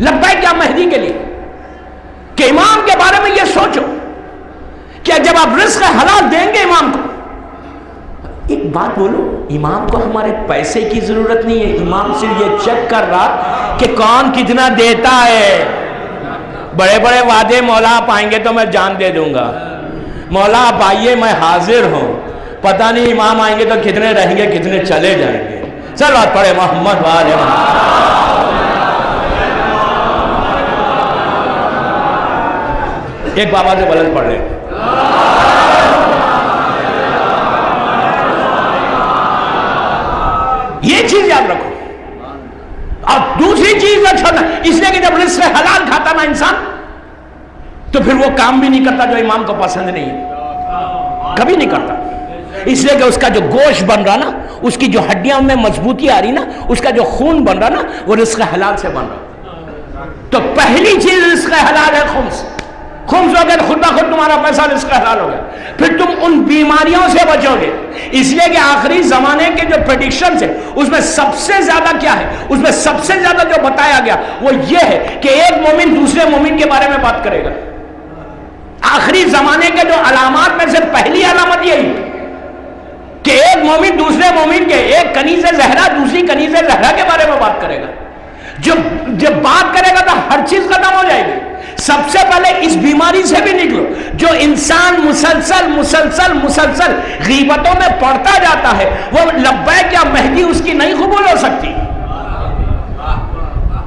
लब्बैक या मेहदी के लिए। कि इमाम के बारे में यह सोचो कि जब आप रिस्क हलाल देंगे इमाम को, एक बात बोलो, इमाम को हमारे पैसे की ज़रूरत नहीं है। इमाम सिर्फ़ ये चेक कर रहा कि कौन कितना देता है। बड़े बड़े वादे मौला आप आएँगे तो मैं जान दे दूँगा। मौला आप आइए, मैं हाजिर हूँ। पता नहीं इमाम आएँगे तो कितने रहेंगे, कितने चले जाएँगे। चल बात पढ़े, मोहम्मद वाले। एक बाबा से बलंद पढ़ ले। ये चीज़ याद रखो। और दूसरी चीज़ न इसलिए कि जब रिस्क हलाल खाता ना इंसान तो फिर वो काम भी नहीं करता जो इमाम को पसंद नहीं है। कभी नहीं करता। इसलिए कि उसका जो गोश्त बन रहा ना, उसकी जो हड्डियाँ में मजबूती आ रही ना, उसका जो खून बन रहा ना, वो रिस्क हलाल से बन रहा। तो पहली चीज़ रिस्क हलाल है खुम्स। खुम्स हो गया खुद ब खुद तुम्हारा पैसा रिस्क हलाल हो गया। फिर तुम उन बीमारियों से बचोगे। इसलिए कि आखिरी जमाने के जो प्रडिक्शन है, उसमें सबसे ज़्यादा क्या है? उसमें सबसे ज़्यादा जो बताया गया, वो ये है कि एक मोमिन दूसरे मोमिन के बारे में बात करेगा। आखिरी जमाने के जो अलामत में से पहली अलामत यही कि एक मोमिन दूसरे मोमिन के, एक कनी से जहरा दूसरी कनी से जहरा के बारे में बात करेगा। जब जब बात करेगा तो हर चीज़ खत्म हो जाएगी। सबसे पहले इस बीमारी से भी निकलो, जो इंसान मुसलसल मुसलसल मुसलसल गीबतों में पड़ता जाता है, वो लब्बैक या मेहदी उसकी नहीं कबूल हो सकती।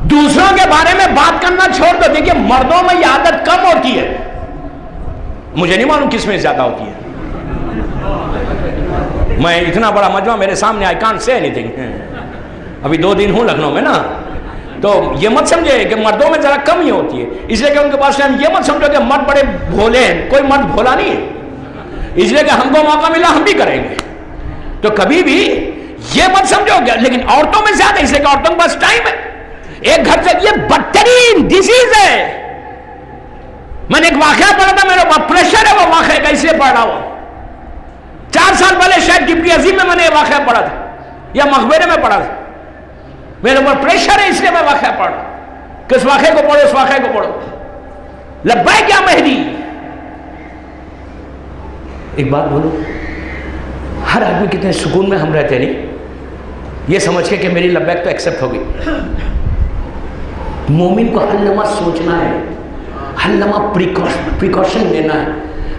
दूसरों के बारे में बात करना छोड़ दो, देखिए, मर्दों में यह आदत कम होती है। मुझे नहीं मालूम किसमें ज़्यादा होती है। मैं इतना बड़ा मजमा मेरे सामने आई कान से एनीथिंग अभी दो दिन हूँ लखनऊ में ना। तो ये मत समझे कि मर्दों में जरा कम होती है। इसलिए कि उनके पास हम ये मत समझो कि मर्द बड़े भोले हैं, कोई मर्द भोला नहीं है। इसलिए कि हमको मौका मिला, हम भी करेंगे। तो कभी भी ये मत समझो लेकिन औरतों में ज़्यादा, इसलिए औरतों के पास टाइम है। एक घर से ये बदतरीन डिज़ीज़ है। मैंने एक वाक्य पढ़ा था, मेरे पास प्रेशर है वो वाक्य का, इसलिए पढ़ रहा हूँ। चार साल पहले शायद डिप्टी अजीम में मैंने ये वाक्य पढ़ा था, या मकबरे में पढ़ा था। मेरे ऊपर प्रेशर है, इसलिए मैं वाक्य पढ़ किस वाक्य को पढ़ो, उस वाक्य को पढ़ो। लब्बैक क्या मेहदी? एक बात बोलो। हर आदमी कितने सुकून में हम रहते नहीं? ये समझ के कि मेरी लब्बैक तो एक्सेप्ट होगी मोमिन को हर लम्हा सोचना है। हर नमा प्रिकॉशन लेना है।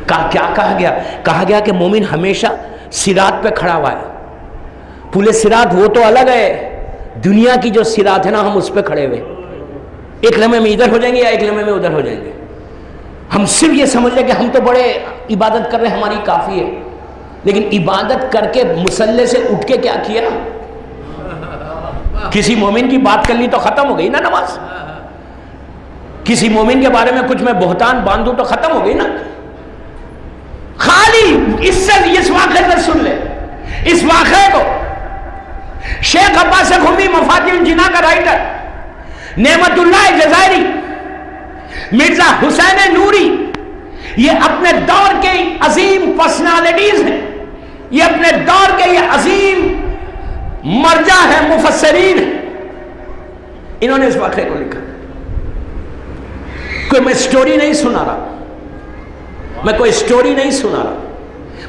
कहा क्या कहा गया? कहा गया कि मोमिन हमेशा सिरात पे खड़ा हुआ है। पुले सिरात वो तो अलग है। दुनिया की जो सिरात है ना, हम उस पर खड़े हुए। एक लम्हे में इधर हो जाएँगे या एक लम्हे में उधर हो जाएँगे। हम सिर्फ़ ये समझ रहे कि हम तो बड़े इबादत कर रहे हैं, हमारी काफ़ी है। लेकिन इबादत करके मुसल्ले से उठ के क्या किया? किसी मोमिन की बात कर ली तो ख़त्म हो गई ना नमाज़। किसी मोमिन के बारे में कुछ मैं बोहतान बांधू तो ख़त्म हो गई ना। खाली इससे इस वाक़े से सुन ले। इस वाक़े को शेख अब्बास खुमी मफातिल जिना का writer Nematullah Jazayeri Mirza Hussain Noori, ये अपने दौर के अजीम पर्सनालिटीज हैं। ये अपने दौर के ये अजीम मर्जा है मुफसरीन है। इन्होंने इस वाक़े को लिखा। कोई मैं स्टोरी नहीं सुना रहा। मैं कोई स्टोरी नहीं सुना रहा।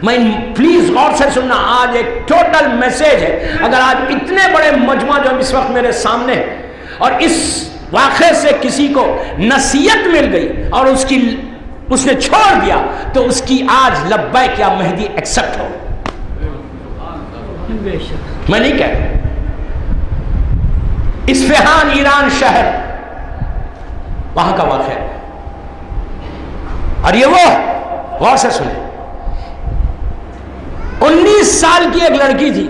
मैं प्लीज़ गौर से सुनना, आज एक टोटल मैसेज है। अगर आज इतने बड़े मजमा जो इस वक्त मेरे सामने है, और इस वाक़े से किसी को नसीहत मिल गई और उसकी, उसने छोड़ दिया तो उसकी आज लब्बैक क्या मेहदी एक्सेप्ट हो। मैं नहीं कह इस्फहान ईरान शहर, वहाँ का वाक़ है। और ये वो, गौर से सुने। 19 साल की एक लड़की थी।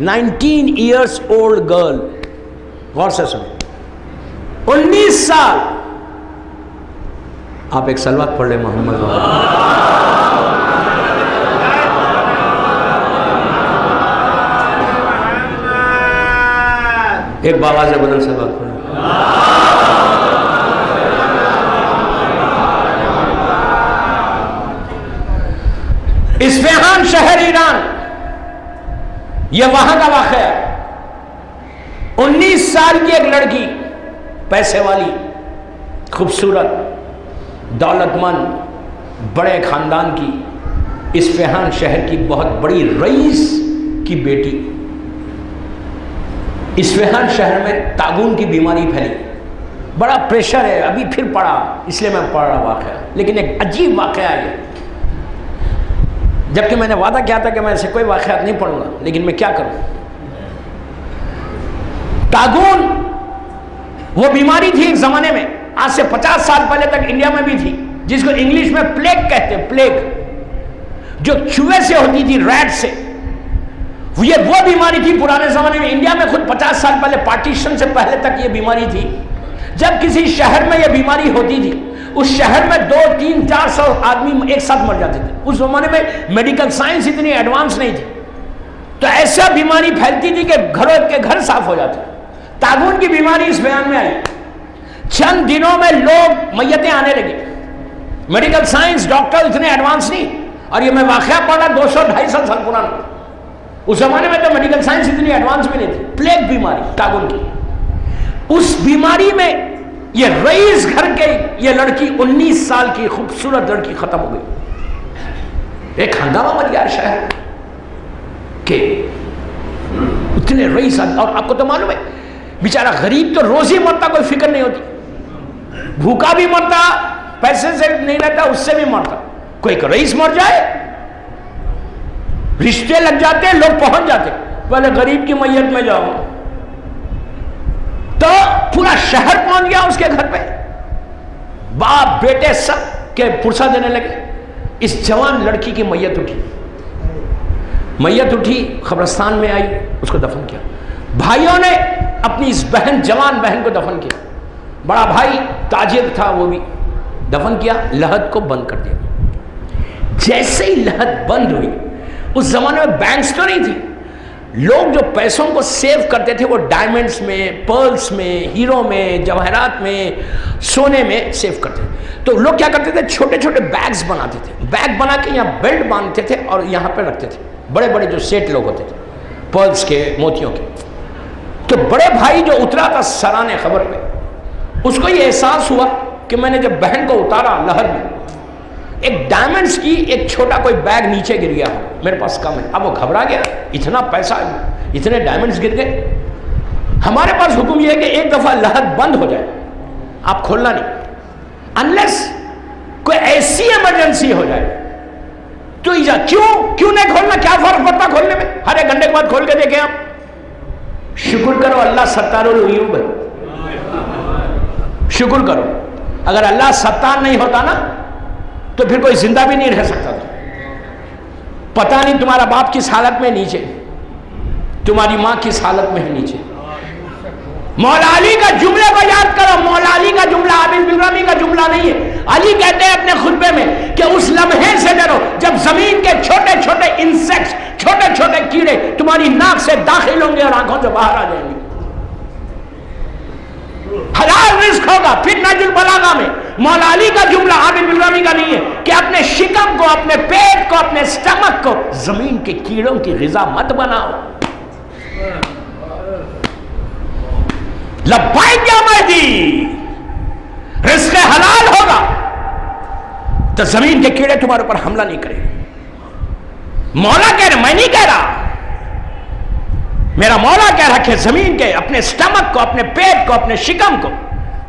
Nineteen years old girl. गौर से सुने 19 साल। आप एक सलवात पढ़ ले, मोहम्मद। एक बाबा से बदल सलवात पढ़ शहर ईरान। यह वहाँ का वाक़ है। 19 साल की एक लड़की, पैसे वाली, खूबसूरत, दौलतमंद, बड़े ख़ानदान की इस्फहान शहर की बहुत बड़ी रईस की बेटी। इस्फहान शहर में तागुन की बीमारी फैली। बड़ा प्रेशर है, अभी फिर पड़ा इसलिए मैं पढ़ रहा वाक़। लेकिन एक अजीब वाक़ है जबकि मैंने वादा किया था कि मैं ऐसे कोई वाक़ात नहीं पढ़ूँगा, लेकिन मैं क्या करूँ? तागुन वो बीमारी थी एक ज़माने में, आज से 50 साल पहले तक इंडिया में भी थी, जिसको इंग्लिश में प्लेग कहते प्लेग। जो चूहे से होती थी, रैट से। ये वो बीमारी थी पुराने जमाने में, इंडिया में खुद 50 साल पहले, पार्टीशन से पहले तक ये बीमारी थी। जब किसी शहर में ये बीमारी होती थी उस शहर में दो, तीन, चार सौ आदमी एक साथ मर जाते थे। उस जमाने में मेडिकल साइंस इतनी एडवांस नहीं थी। तो ऐसा बीमारी फैलती थी कि घरों के घर साफ़ हो जाते। तागुन की बीमारी इस बयान में आई। चंद दिनों में लोग मैयतें आने लगी। मेडिकल साइंस डॉक्टर इतने एडवांस नहीं। और ये मैं वाकया पढ़ा दो सौ, ढाई सौ साल पुराना। उस जमाने में तो मेडिकल साइंस इतनी एडवांस भी नहीं थी। प्लेग बीमारी, तागुन की। उस बीमारी में ये रईस घर के ये लड़की 19 साल की खूबसूरत लड़की खत्म हो गई। एक हंगामा मच गया शहर के। इतने रईस और आपको तो मालूम है, बेचारा गरीब तो रोज ही मरता, कोई फ़िक्र नहीं होती। भूखा भी मरता, पैसे से नहीं रहता, उससे भी मरता। कोई रईस मर जाए, रिश्ते लग जाते, लोग पहुँच जाते पहले गरीब की मैयत में जाओ। तो पूरा शहर पहुँच गया उसके घर पे। बाप बेटे सब के पुरसा देने लगे। इस जवान लड़की की मैयत उठी। मैयत उठी, खबरस्तान में आई, उसको दफन किया। भाइयों ने अपनी इस बहन, जवान बहन को दफन किया। बड़ा भाई ताजिर था वो भी। दफन किया, लहद को बंद कर दिया। जैसे ही लहद बंद हुई, उस जमाने में बैंक्स तो नहीं थी। लोग जो पैसों को सेव करते थे, वो डायमंड्स में पर्ल्स में हीरो में, जवाहरात में, सोने में सेव करते थे। तो लोग क्या करते थे? छोटे छोटे बैग्स बनाते थे। बैग बना के यहाँ बेल्ट बांधते थे और यहाँ पे रखते थे। बड़े बड़े जो सेठ लोग होते थे पर्ल्स के, मोतियों के। तो बड़े भाई जो उतरा था सराने खबर पे, उसको ये एहसास हुआ कि मैंने जब बहन को उतारा लहर में एक डायमंड्स की एक छोटा कोई बैग नीचे गिर गया मेरे पास कम है। अब वो घबरा गया। इतना पैसा, इतने डायमंड्स गिर गए। हमारे पास हुक्म यह है कि एक दफ़ा लहर बंद हो जाए। आप खोलना नहीं। अनलेस कोई ऐसी इमरजेंसी हो जाए। तो इजा क्यों? क्यों नहीं खोलना? क्या फ़र्क पड़ता खोलने में? हर एक घंटे के बाद खोल के देखें आप। शुक्र करो अल्लाह सत्तार है। शुक्र करो। अगर अल्लाह सत्तार नहीं होता ना तो फिर कोई ज़िंदा भी नहीं रह सकता था पता नहीं तुम्हारा बाप किस हालत में नीचे। तुम्हारी माँ किस हालत में है नीचे। मौला अली का जुमले को याद करो। मौला अली का जुमला आबिद बिरामी का जुमला नहीं है। अली कहते हैं अपने खुतबे में कि उस लम्हे से डरो, जब ज़मीन के छोटे छोटे इंसेक्ट्स छोटे छोटे कीड़े तुम्हारी नाक से दाखिल होंगे और आँखों से बाहर आ जाएँगे। हलाल रिस्क होगा, फिर नजुल बलागा में। मौला अली का जुमला आबिद बिरामी का नहीं है कि अपने शिकम को, अपने पेट को, अपने स्टमक को, ज़मीन के कीड़ों की गिजा मत बनाओ। रिस्क हलाल होगा। तो ज़मीन के कीड़े तुम्हारे ऊपर हमला नहीं करेंगे मौला कह रहे, मैं नहीं कह रहा। मेरा मौला कह रहा कि ज़मीन के, अपने स्टमक को, अपने पेट को, अपने शिकम को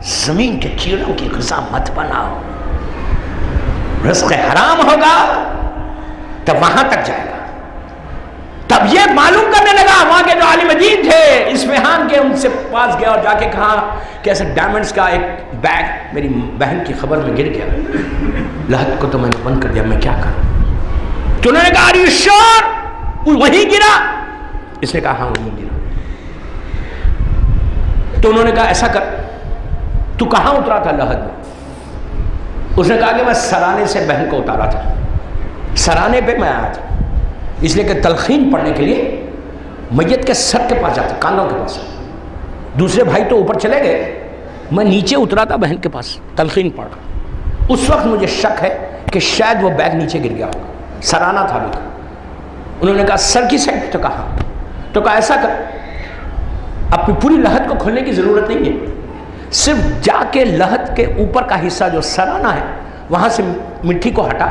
ज़मीन के कीड़ों की गुजा मत बनाओ। रिस्क हराम होगा, तब वहाँ तक जाएगा। तब ये मालूम करने लगा, वहाँ के जो आलिम दीन थे इस्फहान के उनसे पास गया और जाके कहा कि ऐसे डायमंड्स का एक बैग मेरी बहन की खबर में गिर गया। लहत को तो मैंने बंद कर दिया, मैं क्या करूँ? तो उन्होंने कहा श्योर वहीं गिरा। इसने कहा हाँ वहीं गिरा। तो उन्होंने कहा, ऐसा कर तू कहाँ उतरा था लहद में? उसने कहा कि मैं सराने से बहन को उतारा था। सराने पे मैं आया था। इसलिए कि तलखीन पढ़ने के लिए मैयत के सर के पास जाते, कानों के पास। दूसरे भाई तो ऊपर चले गए। मैं नीचे उतरा था बहन के पास, तलखीन पढ़ उस वक्त मुझे शक है कि शायद वो बैग नीचे गिर गया होगा। सराना था भी। उन्होंने कहा, सर की साइड तो कहा? तो कहा, ऐसा कर अपनी पूरी लहत को खोलने की ज़रूरत नहीं है। सिर्फ़ जाके लहत के ऊपर का हिस्सा जो सराना है, वहाँ से मिट्टी को हटा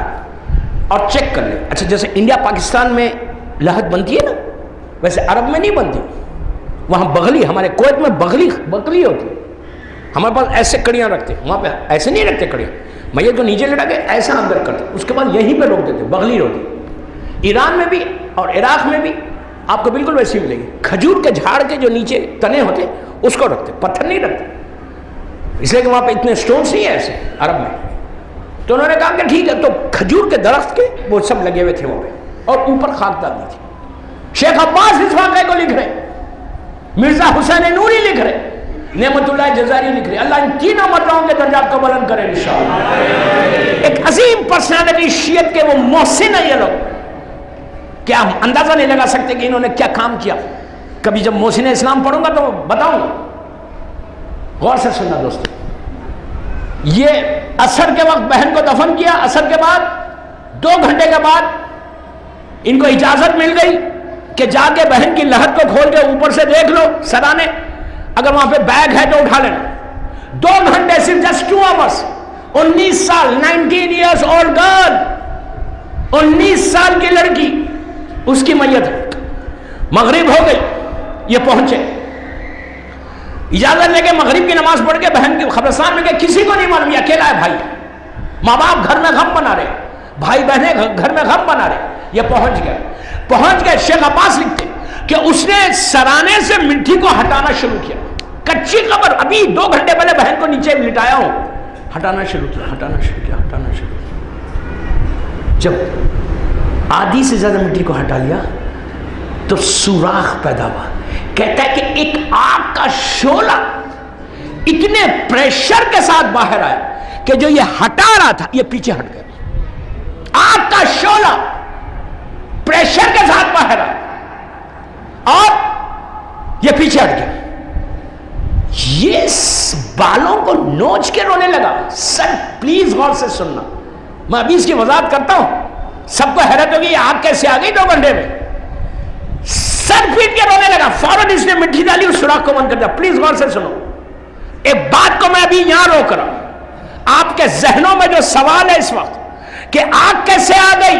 और चेक कर ले। अच्छा जैसे इंडिया पाकिस्तान में लहत बनती है ना, वैसे अरब में नहीं बनती। वहाँ बगली, हमारे कोयत में बगली बगली होती हमारे पास ऐसे कड़ियाँ रखते वहाँ पे ऐसे नहीं रखते कड़ियाँ। मैया को नीचे लटा के ऐसा अंदर करते उसके बाद यहीं पे रोक देते बगली रोटी ईरान में भी और इराक में भी आपको बिल्कुल वैसी मिलेगी। खजूर के झाड़ के जो नीचे तने होते उसको रखते पत्थर नहीं रखते। इसलिए कि वहाँ पे इतने स्टोन्स नहीं है ऐसे, अरब में। तो उन्होंने कहा कि ठीक है तो खजूर के दरख्त के वो सब लगे हुए थे वहाँ पे, और ऊपर खाक डाल दी थी। शेख अब्बास इस वाक़े को लिख रहे, मिर्ज़ा हुसैन नूरी लिख रहे, नेमतुल्लाह जजारी लिख रहे। अल्लाह इन तीनों मतलों के दर्जात को बुलंद करे एक अजीम पर्सनालिटी शीयत के वो मोहसिन है ये लोग। क्या हम अंदाज़ा नहीं लगा सकते कि इन्होंने क्या काम किया। कभी जब मोहसिन इस्लाम पढ़ूँगा तो बताऊँगा गौर से सुनना दोस्तों। ये असर के वक्त बहन को दफन किया, असर के बाद, दो घंटे के बाद इनको इजाज़त मिल गई कि जाके बहन की लहत को खोल के ऊपर से देख लो सराने। अगर वहाँ पे बैग है तो उठा लेना। दो घंटे सिर्फ़ जस्ट टू आवर्स उन्नीस साल नाइनटीन ईयर्स ओल्ड गर्ल उन्नीस साल की लड़की। उसकी मैयत है। मगरिब हो गई। ये पहुँचे। इजाज़त लेके मगरिब की नमाज़ पढ़ के, बहन के खबरस्तान में गए किसी को नहीं मालूम अकेला है भाई। माँ बाप घर में गम बना रहे भाई बहने घर में गम बना रहे, ये पहुँच गए। पहुँच गए, शेख अब्बास लिखते कि उसने सराने से मिट्टी को हटाना शुरू किया। कच्ची खबर, अभी दो घंटे पहले बहन को नीचे लिटाया हूँ। हटाना शुरू किया, हटाना शुरू किया, हटाना शुरू किया। जब आधी से ज़्यादा मिट्टी को हटा लिया तो सुराख पैदा हुआ। कहता है कि एक आग का शोला इतने प्रेशर के साथ बाहर आया कि जो ये हटा रहा था, ये पीछे हट गया। आग का शोला प्रेशर के साथ बाहर आया और ये पीछे हट गया। ये बालों को नोच के रोने लगा। सर प्लीज़ गौर से सुनना। मैं अभी इसकी वजाहत करता हूँ। सबको हैरत होगी आग कैसे आ गई दो घंटे में? सर पीट के रोने लगा। फ़ौरन इसने मिट्टी डाली उस सुराख को बंद कर दिया। प्लीज़ गौर से सुनो। एक बात को मैं अभी यहाँ रोक रहा हूँ। आपके जहनों में जो सवाल है इस वक्त, कि आग कैसे आ गई?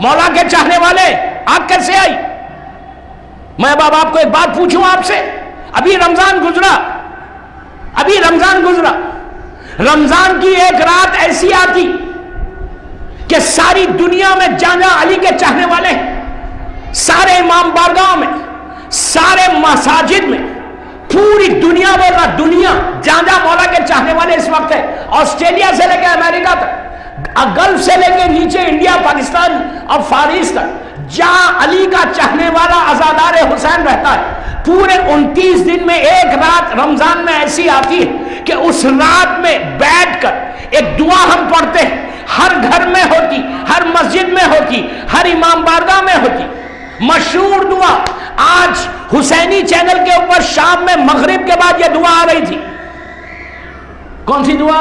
मौला के चाहने वाले, आग कैसे आई? मैं बाबा आपको एक बात पूछूँ आपसे। अभी रमज़ान गुजरा। अभी रमज़ान गुजरा। रमज़ान की एक रात ऐसी आती कि सारी दुनिया में जाना अली के चाहने वाले इमाम बारगाह में, सारे मसाजिद में, पूरी दुनिया बोल रहा दुनिया जाना मौला के चाहने वाले इस वक्त है। ऑस्ट्रेलिया से लेकर अमेरिका तक गल्फ से लेकर नीचे इंडिया, पाकिस्तान और फारिस तक, जहाँ अली का चाहने वाला आजादार हुसैन रहता है, पूरे 29 दिन में एक रात रमज़ान में ऐसी आती है कि उस रात में बैठकर एक दुआ हम पढ़ते हैं। हर घर में होती, हर मस्जिद में होती, हर इमाम बारगाह में होती। मशहूर दुआ। आज हुसैनी चैनल के ऊपर शाम में मगरिब के बाद यह दुआ आ रही थी। कौन सी दुआ?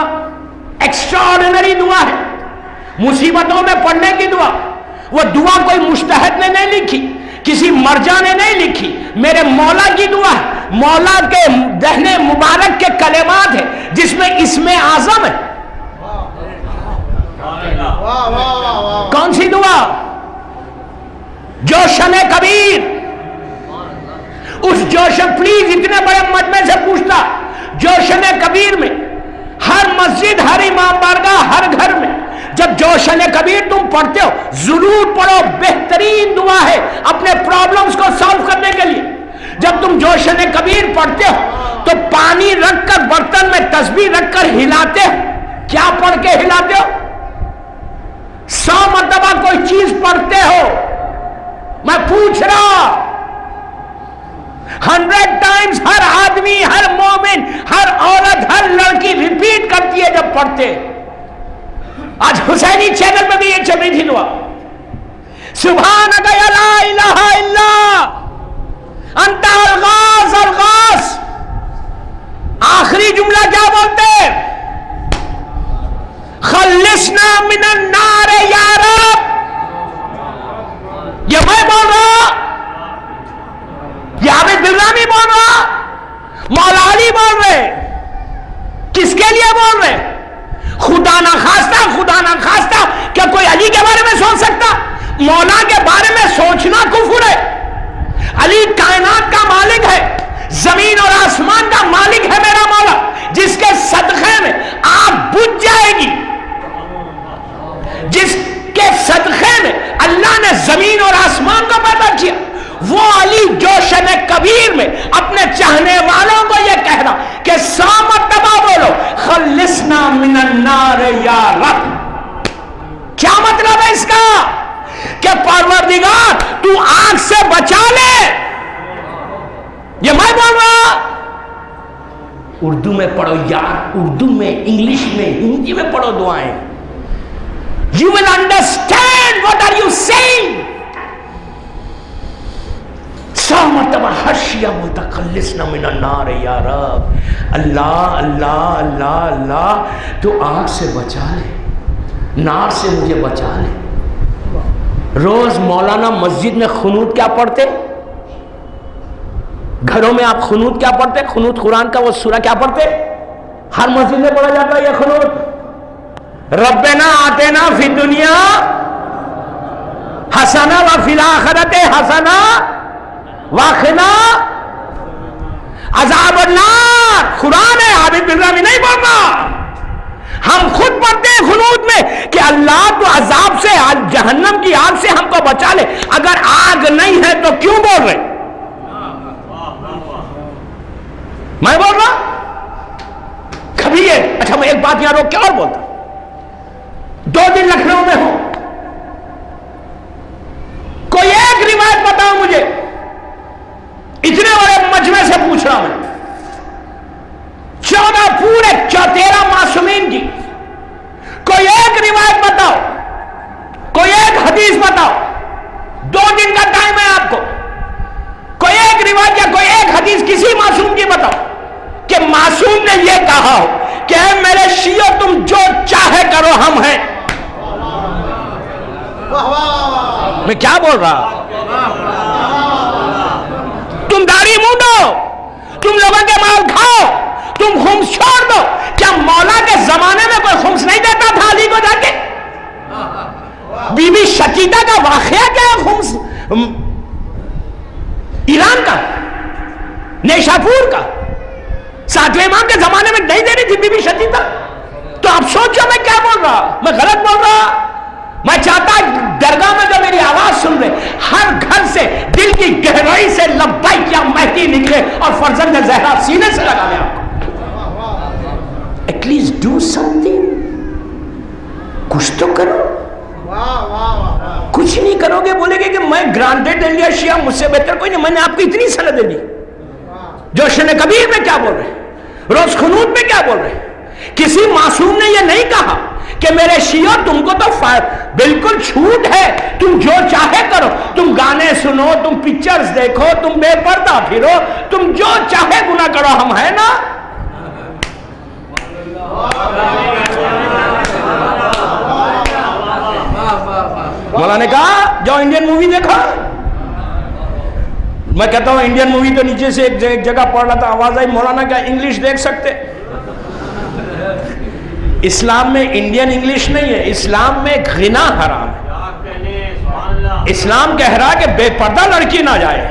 एक्स्ट्रा दुआ है। मुसीबतों में पढ़ने की दुआ। वो दुआ कोई मुश्तहद ने नहीं लिखी किसी मर्जा ने नहीं लिखी। मेरे मौला की दुआ है। मौला के दहने मुबारक के कलेमात है जिसमें इसमें आज़म है। कौन सी दुआ? जोशन कबीर। उस जोशन प्लीज़ इतने बड़े मजमे से पूछता जोशन कबीर में। हर मस्जिद, हर इमाम बारगाह, हर घर में। जब जोशन कबीर, तुम पढ़ते हो। ज़रूर पढ़ो, बेहतरीन दुआ है अपने प्रॉब्लम्स को सॉल्व करने के लिए। जब तुम जोशन कबीर पढ़ते हो तो पानी रखकर, बर्तन में तस्वीर रखकर हिलाते हो। क्या पढ़ के हिलाते हो? सौ मरतबा कोई चीज़ पढ़ते हो। मैं पूछ रहा हंड्रेड टाइम्स हर आदमी, हर मोमिन, हर औरत, हर लड़की रिपीट करती है जब पढ़ते आज हुसैनी चैनल में भी ये चल रही थी दुआ सुबह अलगास अलगास आखिरी जुमला क्या बोलते खलिसना मिनन नारे यारब ये मैं बोल रहा ये आबिद बिरलानी बोल रहा मौलाली बोल रहे किसके लिए बोल रहे खुदा ना खास्ता, खुदा ना खास्ता। क्या कोई अली के बारे में सोच सकता? मौला के बारे में सोचना कुफुर है। अली कायनात का मालिक है। ज़मीन और आसमान का मालिक है मेरा मौला, जिसके सदखे में आग बुझ जाएगी। जिसके सदखे में अल्लाह ने ज़मीन और आसमान को पैदा किया। वो अली जोशन कबीर में अपने चाहने वालों को यह कह रहा कि मरतबा बोलो, खलिसना मिनन्नार या रब। क्या मतलब है इसका? कि परवरदिगार, तू आग से बचा ले। ये मैं बोल रहा उर्दू में पढ़ो यार, उर्दू में, इंग्लिश में, हिंदी में पढ़ो दुआएँ। You will understand what are you saying सौ मरतबा हर शिया बोलता खल्लिस न मिना नार या रब अल्लाह अल्लाह अल्लाह अल्लाह तो आग से बचा ले। नार से मुझे बचा ले। रोज मौलाना मस्जिद में खनूत क्या पढ़ते? घरों में आप खनूत क्या पढ़ते? खनूत कुरान का वो सूरा क्या पढ़ते? हर मस्जिद में पढ़ा जाता है यह खनूत। रब्बना आते ना फिर दुनिया। हसना व फिलाखरत हसना। वाखना अजाब नार कुरान है आबिद बिल्लामी नहीं बोलना। हम खुद पढ़ते हैं खुनूद में कि अल्लाह तो अजाब से जहन्नम की आग से हमको बचा ले। अगर आग नहीं है तो क्यों बोल रहे? मैं बोल रहा? कभी है अच्छा मैं एक बात यहाँ रोक के और बोलता दो दिन लखनऊ में हूँ। कोई एक रिवायत बताओ मुझे। इतने बड़े मजमे से पूछ रहा मैं। चौदह पूरे चौतेरा मासूमीन की। कोई एक रिवायत बताओ। कोई एक हदीस बताओ। दो दिन का टाइम है आपको। कोई एक रिवायत या कोई एक हदीस किसी मासूम की बताओ। कि मासूम ने यह कहा हो कि मेरे शियो तुम जो चाहे करो हम हैं। मैं क्या बोल रहा? तुम दाढ़ी मूंडो, तुम लोगों के माल खाओ, तुम खुम्स छोड़ दो। क्या मौला के जमाने में कोई खुम्स नहीं देता था अली को जाके? बीबी शकीदा का वाकया क्या खुम्स ईरान का? नेशापुर का? सातवें इमाम के जमाने में नहीं दे रही थी बीबी शकीदा? तो आप सोचो मैं क्या बोल रहा मैं गलत बोल रहा मैं चाहता दरगाह में जो मेरी आवाज़ सुन रहे, हर घर से, दिल की गहराई से लब्बाई क्या महती निकले और फर्जंद जहरा सीने से लगा ले आपको। एटलीस्ट डू समथिंग कुछ तो करो। कुछ नहीं करोगे, बोलेगे कि मैं ग्रांटेड इंडिया शिया, मुझसे बेहतर कोई नहीं, मैंने आपको इतनी सलाह दे दी। जोश ने कबीर में क्या बोल रहे? रोज खनूद में क्या बोल रहे? किसी मासूम ने यह नहीं कहा कि मेरे शियो, तुमको तो बिल्कुल छूट है। तुम जो चाहे करो। तुम गाने सुनो, तुम पिक्चर्स देखो, तुम बेपर्दा फिरो। तुम जो चाहे गुना करो, हम है ना? मौला ने कहा, जाओ इंडियन मूवी देखो। मैं कहता हूँ इंडियन मूवी तो नीचे से एक जगह पढ़ रहा था, आवाज़ आई, मौलाना क्या इंग्लिश देख सकते? इस्लाम में इंडियन इंग्लिश नहीं है, इस्लाम में घिना हराम है। इस्लाम कह रहा कि बेपर्दा लड़की ना जाए।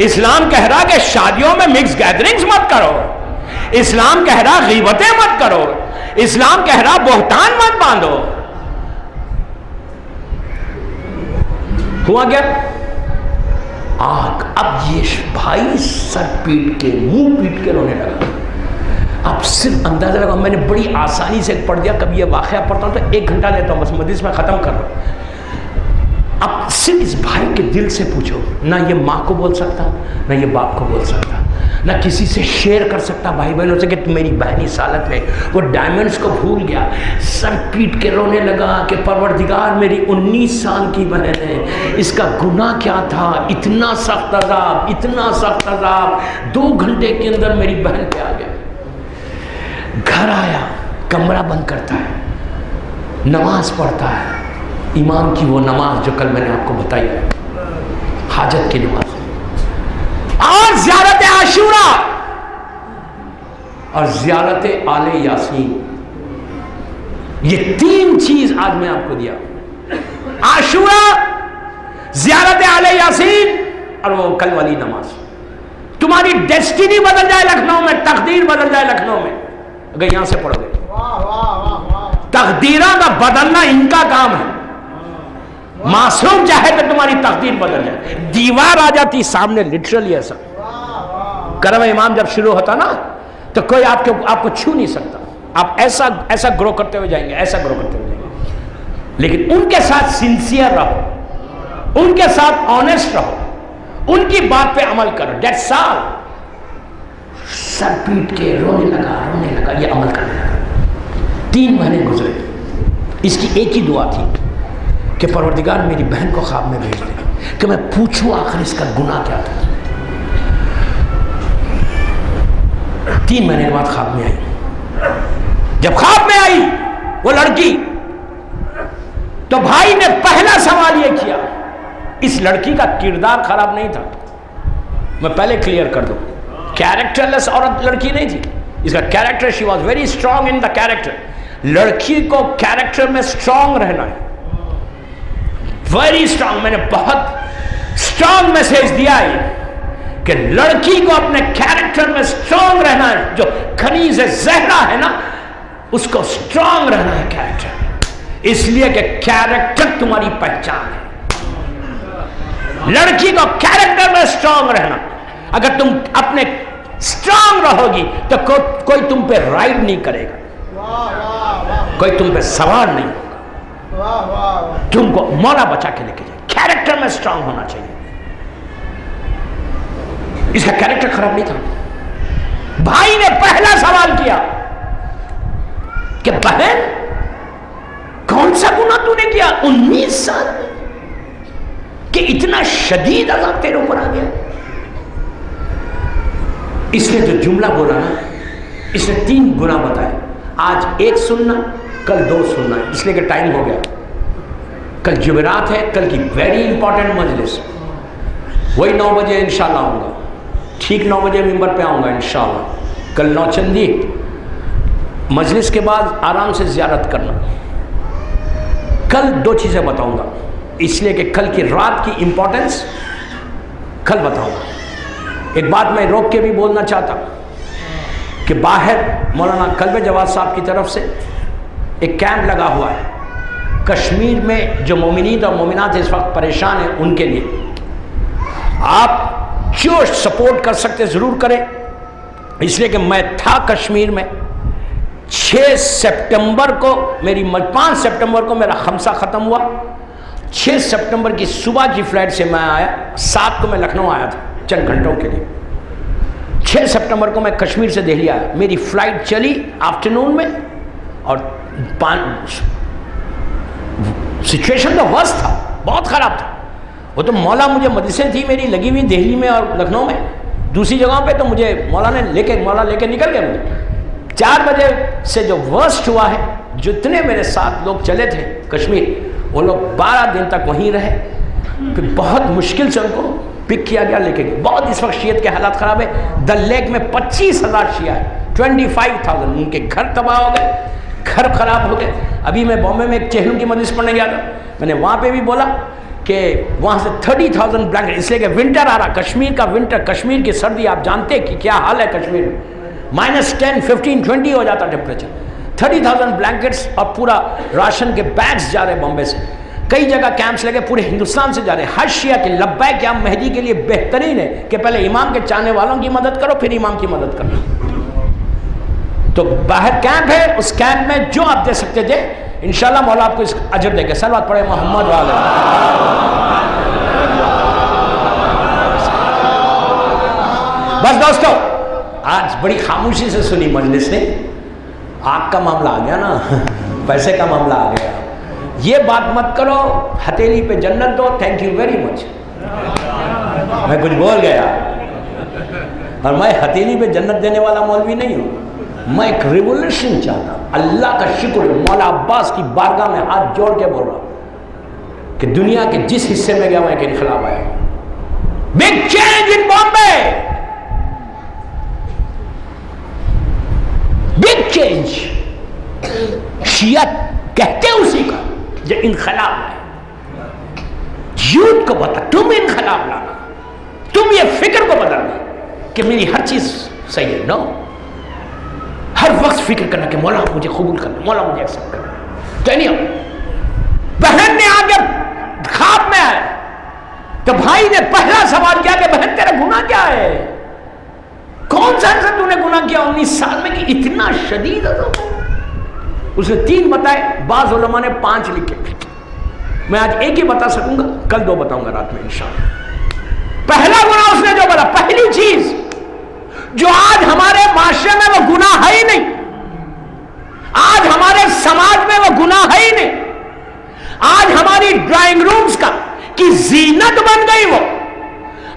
इस्लाम कह रहा कि शादियों में मिक्स गैदरिंग्स मत करो। इस्लाम कह रहा गीबतें मत करो। इस्लाम कह रहा बोहतान मत बांधो। हुआ क्या? आग। अब ये भाई सर पीट के, मुँह पीट के रोने लगा। अब सिर्फ़ अंदाज़ा लगा मैंने बड़ी आसानी से पढ़ दिया, कभी ये वाक़ पढ़ता हूँ तो एक घंटा लेता हूँ, बस मदीस में ख़त्म कर रहा हूँ। अब सिर्फ़ इस भाई के दिल से पूछो, ना ये माँ को बोल सकता, ना ये बाप को बोल सकता, ना किसी से शेयर कर सकता भाई बहनों से कि मेरी बहन इस हालत में, वो डायमंड्स को भूल गया, सर पीट के रोने लगा कि परवरदिगार मेरी 19 साल की बहन है, इसका गुनाह क्या था, इतना सख्त अजाब, इतना सख्त अजाब, दो घंटे के अंदर मेरी बहन पे आ गया। घर आया, कमरा बंद करता है, नमाज़ पढ़ता है। इमाम की वो नमाज़ जो कल मैंने आपको बताई है, हाजत की नमाज़। और ज्यारत आशूरा और जियारत आले यासीन। ये तीन चीज़ आज मैं आपको दिया। आशूरा जियारत आले यासीन और वो कल वाली नमाज़। तुम्हारी डेस्टिनी बदल जाए लखनऊ में, तकदीर बदल जाए लखनऊ में। अगर यहाँ से पढ़ोगे तकदीरा का बदलना इनका काम है। मासूम चाहे तो तुम्हारी तकदीर बदल जाए। दीवार आ जाती सामने लिटरली ऐसा। करम इमाम जब शुरू होता ना तो कोई आपके आपको छू नहीं सकता। आप ऐसा ऐसा ग्रो करते हुए जाएँगे ऐसा ग्रो करते हुए जाएँगे। लेकिन उनके साथ सिंसियर रहो। उनके साथ ऑनेस्ट रहो। उनकी बात पे अमल करो। डेट साल सर पीट के रोने लगा रोने लगा ये अमल करने लगा तीन महीने गुजरे। इसकी एक ही दुआ थी कि परवरदिगार मेरी बहन को ख्वाब में भेज दे कि मैं पूछूँ आखिर इसका गुनाह क्या था। तीन महीने के बाद ख्वाब में आई। जब ख्वाब में आई वो लड़की तो भाई ने पहला सवाल ये किया, इस लड़की का किरदार खराब नहीं था। मैं पहले क्लियर कर दूँ कैरेक्टरलेस औरत लड़की नहीं थी। इसका character she was very strong in the character लड़की को कैरेक्टर में स्ट्रांग रहना है। वेरी स्ट्रांग मैंने बहुत स्ट्रांग मैसेज दिया है कि लड़की को अपने कैरेक्टर में स्ट्रांग रहना है। जो खनीज जहरा है ना उसको स्ट्रांग रहना है कैरेक्टर इसलिए कि कैरेक्टर तुम्हारी पहचान है। लड़की को कैरेक्टर में स्ट्रांग रहना। अगर तुम अपने स्ट्रांग रहोगी तो को, कोई तुम पे राइड नहीं करेगा। कोई तुम पे सवार नहीं होगा। तुमको मौला बचा के लेके जाए। कैरेक्टर में स्ट्रांग होना चाहिए। इसका कैरेक्टर खराब नहीं था। भाई ने पहला सवाल किया कि बहन कौन सा गुना तूने किया? उन्नीस साल कि इतना शदीद अजाब तेरे ऊपर आ गया। इसने जो जुमला बोला ना इसने तीन गुना बताए। आज एक सुनना कल दो सुनना है। इसलिए कि टाइम हो गया। कल जुमेरात है, कल की वेरी इंपॉर्टेंट मजलिस। वही नौ बजे इंशाल्लाह आऊँगा। ठीक नौ बजे मेंबर पे आऊँगा इंशाल्लाह। कल नौचंदी। मजलिस के बाद आराम से ज़्यारत करना। कल दो चीज़ें बताऊँगा। इसलिए कि कल की रात की इंपॉर्टेंस कल बताऊँगा। एक बात मैं रोक के भी बोलना चाहता कि बाहर मौलाना कल्ब जवाद साहब की तरफ़ से एक कैंप लगा हुआ है। कश्मीर में जो मोमिनीत और मोमिनात इस वक्त परेशान हैं उनके लिए। आप जो सपोर्ट कर सकते ज़रूर करें। इसलिए कि मैं था कश्मीर में। 6 सितंबर को, मेरी पाँच सितंबर को मेरा खमसा ख़त्म हुआ। 6 सितंबर की सुबह की फ़्लाइट से मैं आया। सात को मैं लखनऊ आया था, चंद घंटों के लिए। 6 सितंबर को मैं कश्मीर से दिल्ली आया। मेरी फ़्लाइट चली आफ्टरनून में। और सिचुएशन तो वर्स्ट था, बहुत ख़राब था। वो तो मौला मुझे मदरसे थी मेरी, लगी हुई दिल्ली में और लखनऊ में। दूसरी जगहों पे तो मुझे मौला ने लेके, मौला लेके निकल गए मुझे। चार बजे से जो वर्स्ट हुआ है, जितने मेरे साथ लोग चले थे कश्मीर, वो लोग बारह दिन तक वहीं रहे। फिर बहुत मुश्किल से उनको पिक किया गया, लेके गया बहुत इस वक्त शीयत के हालात ख़राब है। द लेक में पच्चीस हज़ार शिया है। ट्वेंटी फाइव थाउज़ेंड उनके घर तबाह हो गए। घर खराब हो गए। अभी मैं बॉम्बे में एक चेहलू की मजलिस पढ़ने गया था। मैंने वहाँ पे भी बोला कि वहाँ से थर्टी थाउज़ेंड ब्लैंकेट इसलिए कि विंटर आ रहा, कश्मीर का विंटर कश्मीर की सर्दी, आप जानते कि क्या हाल है कश्मीर में? माइनस टेन फिफ्टीन ट्वेंटी हो जाता टेम्परेचर थर्टी थाउज़ेंड ब्लैंकेट्स और पूरा राशन के बैग्स जा रहे हैं बॉम्बे से। कई जगह कैंप्स लगे, पूरे हिंदुस्तान से जा रहे। हैं हर शिया के लब्बैक क्या मेहदी के लिए बेहतरीन है कि पहले इमाम के चाहने वालों की मदद करो, फिर इमाम की मदद करो। तो बाहर कैंप है, उस कैंप में जो आप दे सकते थे इंशाल्लाह मौला आपको इस अजर देंगे सलवात पढ़े मोहम्मद वाले। बस दोस्तों, आज बड़ी खामोशी से सुनी मजलिस ने। आग का मामला आ गया ना? पैसे का मामला आ गया। ये बात मत करो, हथेली पे जन्नत दो थैंक यू वेरी मच मैं कुछ बोल गया। और मैं हथेली पे जन्नत देने वाला मौलवी नहीं हूँ। मैं एक रिवोल्यूशन चाहता अल्लाह का शुक्र मौला अब्बास की बारगाह में हाथ जोड़ के बोल रहा कि दुनिया के जिस हिस्से में गया मैं एक इनकलाब आया। Big change in Bombay big change शिया कहते उसी का जो इनकलाब है। यूथ को बता, तुम इनकलाब लाना। तुम ये फ़िक्र को बदलना कि मेरी हर चीज़ सही है। नो हर वक्त फ़िक्र करना कि मौला मुझे कबूल करना मौला मुझे एक्सेप्ट करना तो नहीं बहन ने आगे खाब में आया। तो भाई ने पहला सवाल किया कि बहन, तेरा गुना क्या है? कौन सा ऐसा तूने गुना किया? उन्नीस साल में कि इतना शदीद उसने तीन बताए, बाज उलमा ने पाँच लिखे। मैं आज एक ही बता सकूँगा, कल दो बताऊँगा रात में, इंशाल्लाह। पहला गुना उसने जो बोला, पहली चीज़ जो आज हमारे माशरे में वो गुना है ही नहीं। आज हमारे समाज में वो गुना है ही नहीं। आज हमारी ड्राइंग रूम्स का की जीनत बन गई वो।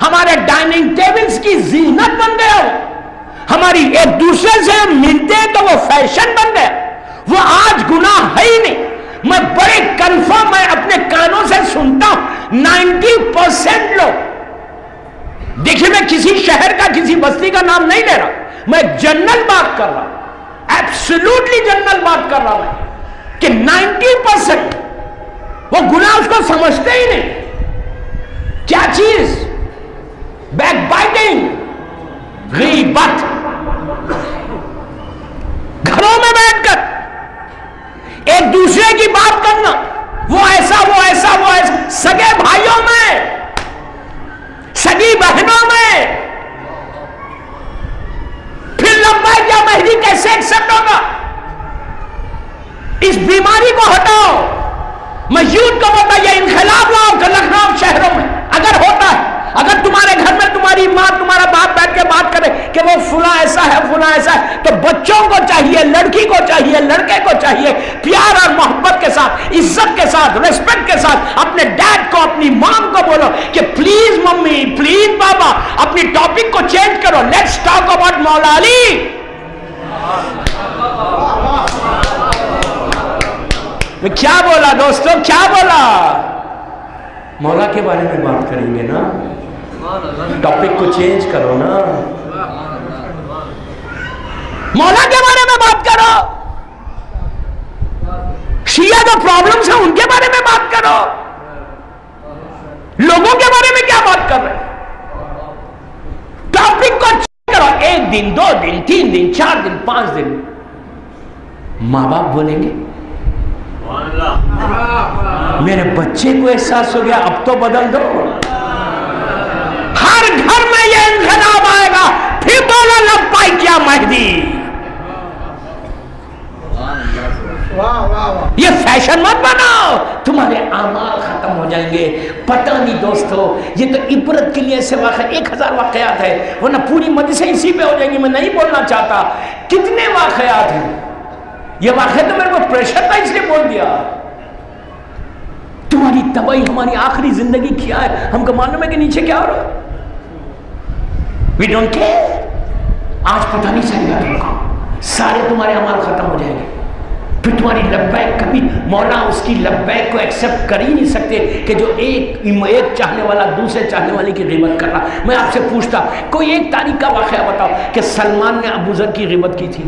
हमारे डाइनिंग टेबल्स की जीनत बन गया वो। हमारी एक दूसरे से हम मिलते हैं तो वो फ़ैशन बन गया। वो आज गुना है ही नहीं। मैं बड़े कंफर्म मैं अपने कानों से सुनता हूँ। 90 परसेंट लोग देखिए, मैं किसी शहर का, किसी बस्ती का नाम नहीं ले रहा। मैं जनरल बात कर रहा हूँ। एब्सोल्युटली जनरल बात कर रहा हूँ कि 90 परसेंट वो गुना उसको समझते ही नहीं। क्या चीज़? Back biting गीबत। घरों में बैठकर एक दूसरे की बात करना। वो ऐसा वो ऐसा वो ऐसा। सगे भाइयों में सगी बहनों में फिर लंबा या महरी कैसे एक्सेप्ट होगा इस बीमारी को हटाओ। मजूद को बताइए इनकलाब लाओ लखनऊ शहरों में। अगर होता है, अगर तुम्हारे घर में तुम्हारी माँ तुम्हारा बाप बैठ के बात करें कि वो फुला ऐसा है, फुला ऐसा है। तो बच्चों को चाहिए, लड़की को चाहिए, लड़के को चाहिए प्यार और मोहब्बत के साथ, इज़्ज़त के साथ रेस्पेक्ट के साथ, अपने डैड को, अपनी मॉम को बोलो कि प्लीज़ मम्मी प्लीज़ बाबा, अपनी टॉपिक को चेंज करो। लेट्स टॉक अबाउट मौला अली। मैं क्या बोला दोस्तों, क्या बोला? मौला के बारे में बात करेंगे ना? टॉपिक को चेंज करो ना। मौला के बारे में बात करो। शिया जो प्रॉब्लम्स है उनके बारे में बात करो। लोगों के बारे में क्या बात कर रहे टॉपिक को चेंज करो। एक दिन दो दिन तीन दिन चार दिन पाँच दिन। माँ बाप। बोलेंगे मेरे बच्चे को एहसास हो गया अब तो बदल दो। में इंकलाब आएगा फिर बोलो लब्बाई क्या मेहदी ये फ़ैशन मत बनाओ। तुम्हारे आमाल खत्म हो जाएँगे। पता नहीं दोस्तों ये तो इबरत के लिए ऐसे वाक़ एक हज़ार वाकयात है वरना पूरी मदरसे इसी पे हो जाएँगी। मैं नहीं बोलना चाहता। कितने वाकयात हैं? ये वाकई तो मेरे को प्रेशर था इसलिए बोल दिया। तुम्हारी तबाही हमारी आखिरी ज़िंदगी क्या है? हमको मालूम है कि नीचे क्या हो रहा है? वी डोंट केयर आज पता नहीं चलेगा तुमको। सारे तुम्हारे अमाल खत्म हो जाएँगे। फिर तुम्हारी लब्बैक कभी मौला उसकी लब्बैक को एक्सेप्ट कर ही नहीं सकते कि जो एक एक चाहने वाला दूसरे चाहने वाले की गिबत कर रहा। मैं आपसे पूछता, कोई एक तारीख का वाक़ बताओ कि सलमान ने अबूजर की गिबत की थी?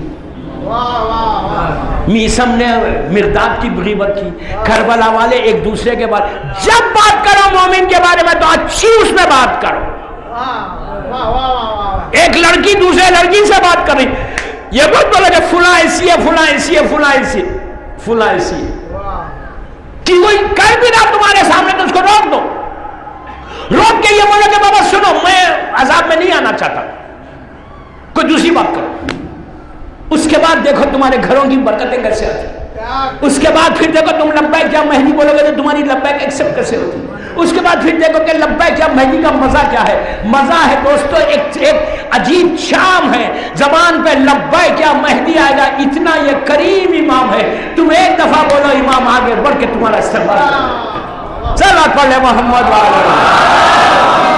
मीसम ने मिर्दाद की गिबत की। करबला वाले एक दूसरे के बारे जब बात करो मोमिन के बारे में तो अच्छी उसमें बात करो। एक लड़की दूसरे लड़की से बात कर रही। ये मत बोलो कि फुला ऐसी है फुला ऐसी है फुला ऐसी फुला ऐसी कि कोई कर भी रहा तुम्हारे सामने तो उसको रोक दो। रोक के ये बोलो कि बाबा सुनो मैं अजाब में नहीं आना चाहता। कोई दूसरी बात करो। उसके बाद देखो तुम्हारे घरों की बरकतें कैसे आती उसके बाद फिर देखो तुम लब्बैक क्या मेहंदी बोलोगे तो तुम्हारी लब्बैक एक्सेप्ट कैसे होती उसके बाद फिर देखो कि लब्बा क्या मेहंदी का मज़ा क्या है। मज़ा है दोस्तों एक एक अजीब शाम है। जबान पे लब्बा क्या मेहंदी आएगा इतना ये करीम इमाम है। तुम एक दफ़ा बोलो इमाम आगे बढ़ के तुम्हारा इस्तेमाल चलो पढ़ मोहम्मद वाले।